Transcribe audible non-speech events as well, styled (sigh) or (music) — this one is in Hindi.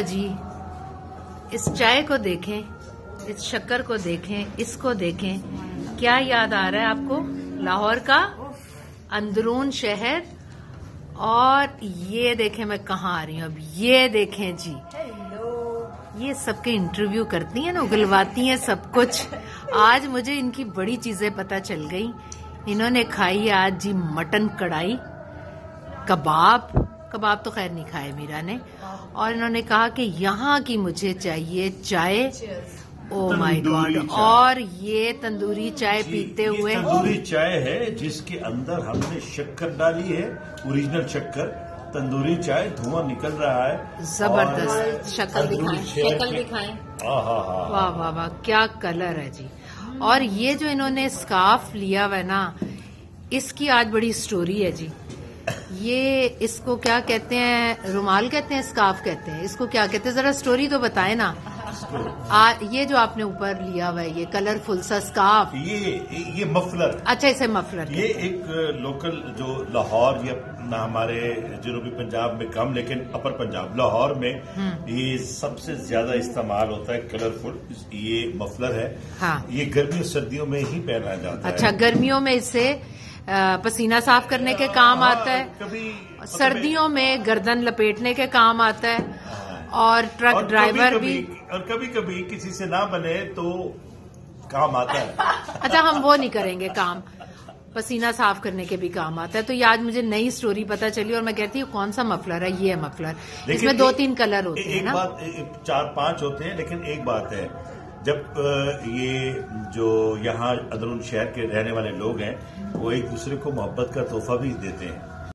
जी इस चाय को देखें इस शक्कर को देखें इसको देखें। क्या याद आ रहा है आपको? लाहौर का अंदरून शहर। और ये देखें मैं कहाँ आ रही हूँ अब। ये देखें जी। ये सबके इंटरव्यू करती हैं ना उगलवाती हैं सब कुछ। आज मुझे इनकी बड़ी चीज़ें पता चल गई। इन्होंने खाई आज जी मटन कढ़ाई कबाब कबाब तो खैर नहीं खाए मीरा ने। और इन्होंने कहा कि यहाँ की मुझे चाहिए चाय। ओ माय गॉड और ये तंदूरी चाय पीते हुए तंदूरी चाय है जिसके अंदर हमने शक्कर डाली है ओरिजिनल शक्कर। तंदूरी चाय धुआँ निकल रहा है। ज़बरदस्त। शक्ल दिखाएँ शक्ल दिखाएँ वाह वाह वाह। क्या कलर है जी। और ये जो इन्होंने स्काफ लिया हुआ ना इसकी आज बड़ी स्टोरी है जी। ये इसको क्या कहते हैं रुमाल कहते हैं स्कार्फ कहते हैं। इसको क्या कहते हैं? जरा स्टोरी तो बताए ना। आ, ये जो आपने ऊपर लिया हुआ है ये कलरफुल सा स्कार्फ ये ये मफलर अच्छा इसे मफलर ये एक लोकल जो लाहौर या ना हमारे जनूबी पंजाब में कम लेकिन अपर पंजाब। लाहौर में हम्म। ये सबसे ज़्यादा इस्तेमाल होता है कलरफुल ये मफलर है। हाँ। ये गर्मियों सर्दियों में ही पहना जाता अच्छा, है। अच्छा गर्मियों में इसे पसीना साफ़ करने के काम हाँ, आता है। सर्दियों में गर्दन लपेटने के काम आता है। हाँ। और ट्रक और ड्राइवर भी और कभी कभी किसी से ना बने तो काम आता है। (laughs) अच्छा हम वो नहीं करेंगे काम। पसीना साफ़ करने के भी काम आता है। तो ये आज मुझे नई स्टोरी पता चली और मैं कहती हूँ कौन सा मफलर है? ये है मफलर इसमें दो तीन कलर होते हैं ना। बात चार पाँच होते हैं लेकिन एक बात है। जब ये जो यहाँ अदरून शहर के रहने वाले लोग हैं, वो एक दूसरे को मोहब्बत का तोहफा भी देते हैं।